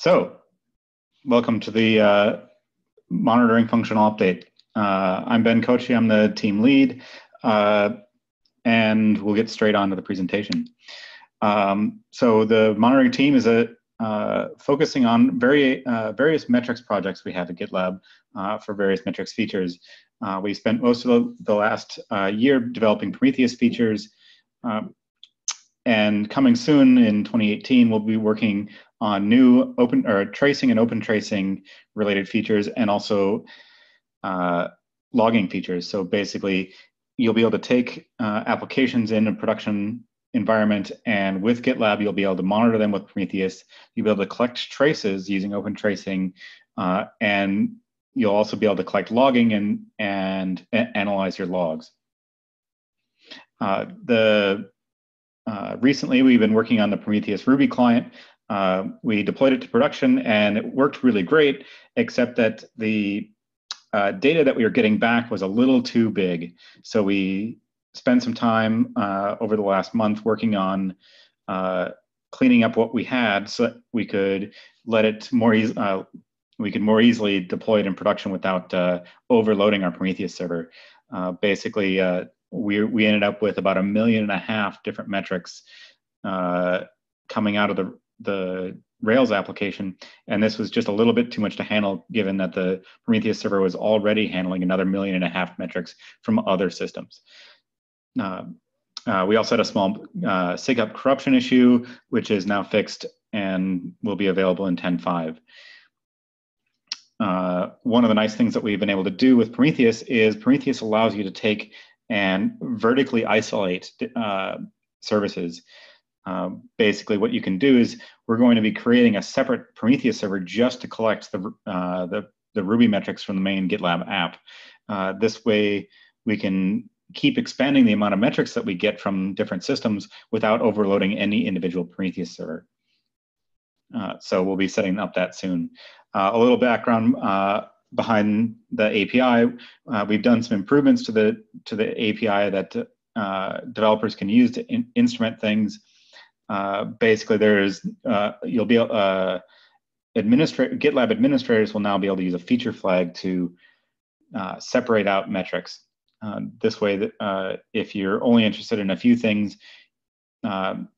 So, welcome to the uh, monitoring functional update. Uh, I'm Ben Kochie, I'm the team lead, uh, and we'll get straight on to the presentation. Um, so the monitoring team is a, uh, focusing on very, uh, various metrics projects we have at GitLab uh, for various metrics features. we spent most of the, the last year developing Prometheus features, um, and coming soon in 2018, we'll be working on new open or tracing and open tracing related features and also uh, logging features. So basically, you'll be able to take uh, applications in a production environment and with GitLab, you'll be able to monitor them with Prometheus. You'll be able to collect traces using open tracing uh, and you'll also be able to collect logging and, and analyze your logs. Uh, the uh, recently, we've been working on the Prometheus Ruby client. Uh, we deployed it to production and it worked really great, except that the uh, data that we were getting back was a little too big. So we spent some time uh, over the last month working on uh, cleaning up what we had so that we could let it more easily, uh, we could more easily deploy it in production without uh, overloading our Prometheus server. basically, we, we ended up with about a million and a half different metrics coming out of the the Rails application, and this was just a little bit too much to handle given that the Prometheus server was already handling another million and a half metrics from other systems. Uh, uh, we also had a small uh, SIGUP corruption issue, which is now fixed and will be available in 10.5. Uh, one of the nice things that we've been able to do with Prometheus is Prometheus allows you to take and vertically isolate uh, services. Um, basically, what you can do is we're going to be creating a separate Prometheus server just to collect the, uh, the, the, Ruby metrics from the main GitLab app. Uh, this way, we can keep expanding the amount of metrics that we get from different systems without overloading any individual Prometheus server. Uh, so we'll be setting up that soon. Uh, a little background uh, behind the API, we've done some improvements to the to the API that developers can use to in instrument things uh, basically there's uh, you'll be uh, administrator GitLab administrators will now be able to use a feature flag to uh, separate out metrics. Uh, this way, that uh, if you're only interested in a few things, um,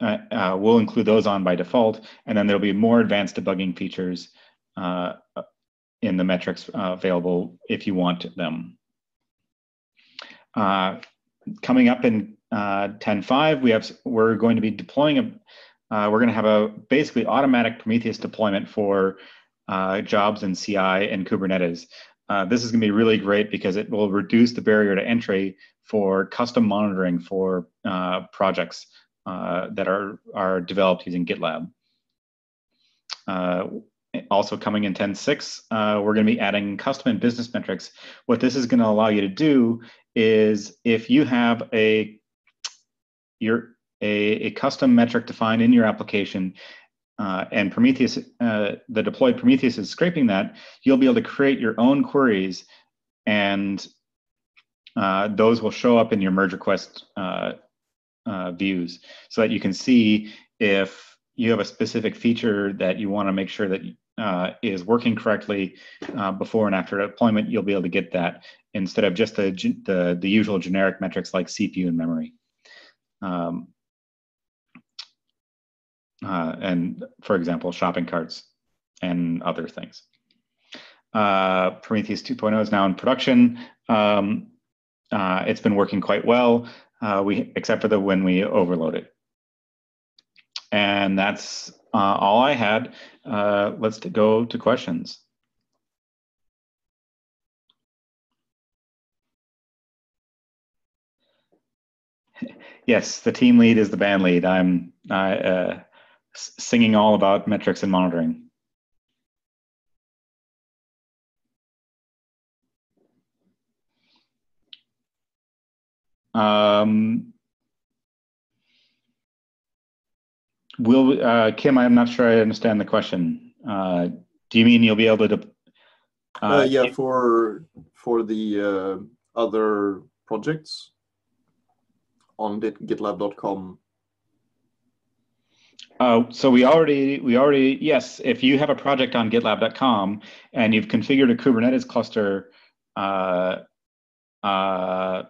we'll include those on by default, and then there'll be more advanced debugging features in the metrics available if you want them. coming up in uh, 10.5, we have we're going to be deploying a uh, we're going to have a basically automatic Prometheus deployment for uh, jobs in CI and Kubernetes. Uh, this is going to be really great because it will reduce the barrier to entry for custom monitoring for uh, projects uh, that are are developed using GitLab. also coming in 10.6, we're going to be adding custom and business metrics. What this is going to allow you to do is if you have a your a, a custom metric defined in your application uh, and Prometheus, uh, the deployed Prometheus is scraping that, you'll be able to create your own queries and uh, those will show up in your merge request uh, uh, views so that you can see if you have a specific feature that you want to make sure that uh, is working correctly before and after deployment, you'll be able to get that instead of just the, the, the usual generic metrics like CPU and memory. Um, uh, and for example, shopping carts and other things. Uh, Prometheus 2.0 is now in production. Um, uh, it's been working quite well, uh, we except for the when we overload it. And that's uh, all I had. Uh, let's go to questions. Yes, the team lead is the band lead. I'm uh, singing all about metrics and monitoring. Um, will uh, Kim? I'm not sure I understand the question. Uh, do you mean you'll be able to? Uh, uh yeah, for for the uh, other projects on gitlab.com? Uh, so we already, we already, yes, if you have a project on GitLab.com and you've configured a Kubernetes cluster, uh, uh,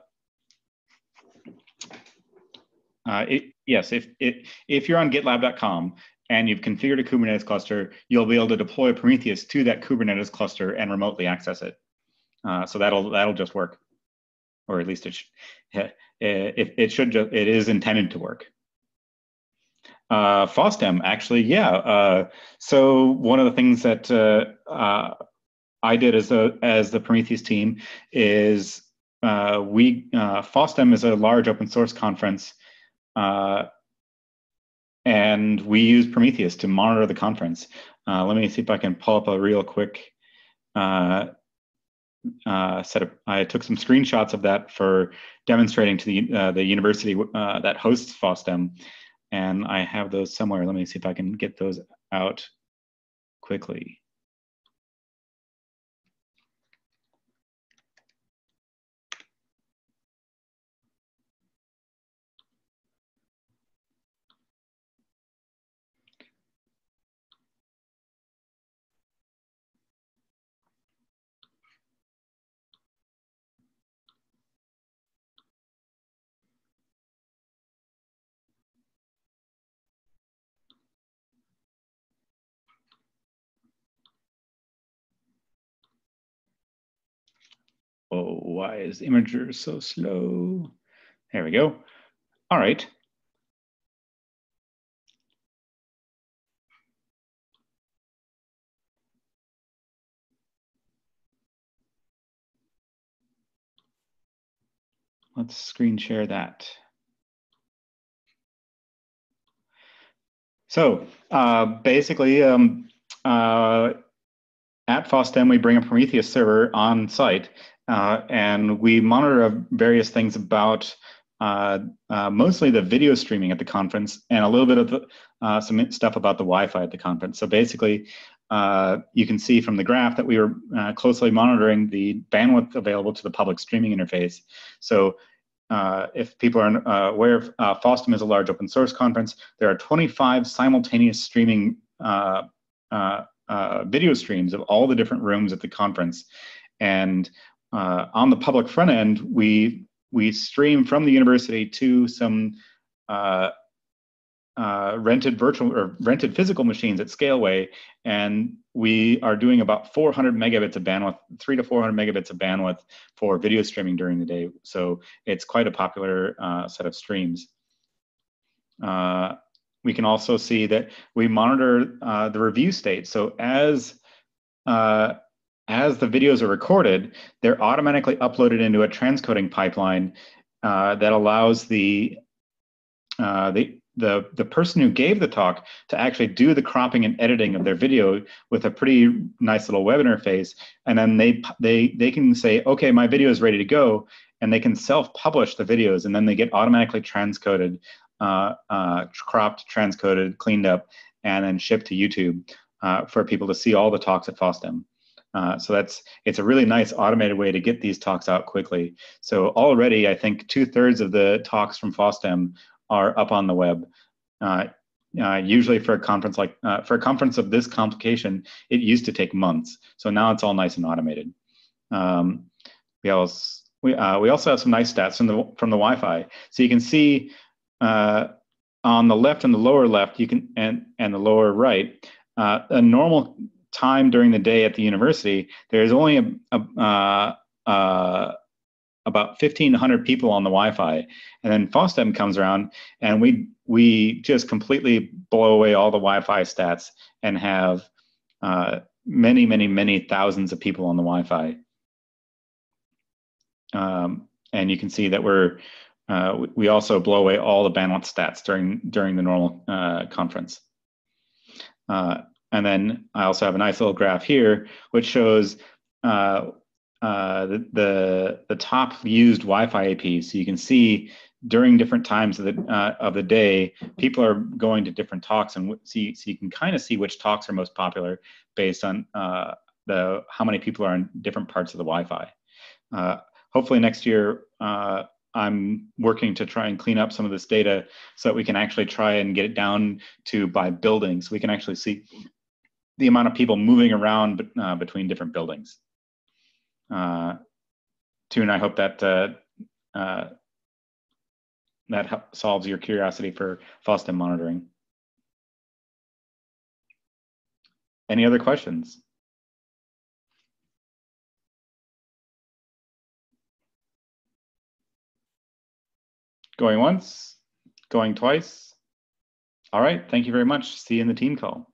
uh it, yes, if, it, if you're on GitLab.com and you've configured a Kubernetes cluster, you'll be able to deploy Prometheus to that Kubernetes cluster and remotely access it. Uh, so that'll that'll just work, or at least it, it, it should it is intended to work. Uh, FOSDEM, actually, yeah. Uh, so one of the things that uh, uh, I did as a as the Prometheus team is uh, we uh, FOSDEM is a large open source conference, and we use Prometheus to monitor the conference. Let me see if I can pull up a real quick uh, set up. I took some screenshots of that for demonstrating to the uh, the university uh, that hosts FOSDEM and I have those somewhere. Let me see if I can get those out quickly. Why is Imgur so slow? There we go. All right. Let's screen share that. So uh, basically, um, uh, at FOSDEM, we bring a Prometheus server on site uh, and we monitor various things about uh, uh, mostly the video streaming at the conference and a little bit of the, uh, some stuff about the Wi-Fi at the conference. So basically, uh, you can see from the graph that we were uh, closely monitoring the bandwidth available to the public streaming interface. So if people are aware of FOSDEM is a large open source conference, there are 25 simultaneous streaming video streams of all the different rooms at the conference. And uh, on the public front end, we we stream from the university to some uh, uh, rented virtual or rented physical machines at Scaleway, and we are doing about 400 megabits of bandwidth, three to 400 megabits of bandwidth for video streaming during the day. So it's quite a popular uh, set of streams. Uh, we can also see that we monitor uh, the review state. So as as the videos are recorded, they're automatically uploaded into a transcoding pipeline uh, that allows the, uh, the, the, the person who gave the talk to actually do the cropping and editing of their video with a pretty nice little web interface. And then they, they, they can say, okay, my video is ready to go. And they can self-publish the videos and then they get automatically transcoded, uh, uh cropped, transcoded, cleaned up, and then shipped to YouTube uh, for people to see all the talks at FOSDEM. Uh, so that's it's a really nice automated way to get these talks out quickly. So already, I think two thirds of the talks from FOSDEM are up on the web. Uh, uh, usually for a conference like uh, for a conference of this complication, it used to take months. So now it's all nice and automated. Um, we also we, uh, we also have some nice stats from the from the Wi-Fi. So you can see uh, on the left and the lower left, you can and and the lower right, a normal time during the day at the university, there's only a, a, uh, uh, about 1,500 people on the Wi-Fi, and then FOSDEM comes around, and we we just completely blow away all the Wi-Fi stats and have uh, many, many, many thousands of people on the Wi-Fi. Um, and you can see that we're uh, we also blow away all the bandwidth stats during during the normal uh, conference. Uh, and then I also have a nice little graph here, which shows uh, uh, the, the, the top used Wi-Fi APs. So you can see during different times of the uh, of the day, people are going to different talks, and see so you can kind of see which talks are most popular based on uh, the how many people are in different parts of the Wi-Fi. Uh, hopefully next year uh, I'm working to try and clean up some of this data so that we can actually try and get it down to by buildings. We can actually see the amount of people moving around uh, between different buildings. Uh, Toon, I hope that uh, uh, that solves your curiosity for FOSDEM monitoring. Any other questions? Going once, going twice. All right, thank you very much. See you in the team call.